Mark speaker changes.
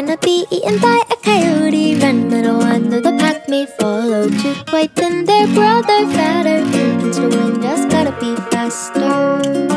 Speaker 1: gonna be eaten by a coyote. Run, little one, though the pack may follow oh, To white and their brother fatter. Infants will win, just gotta be faster.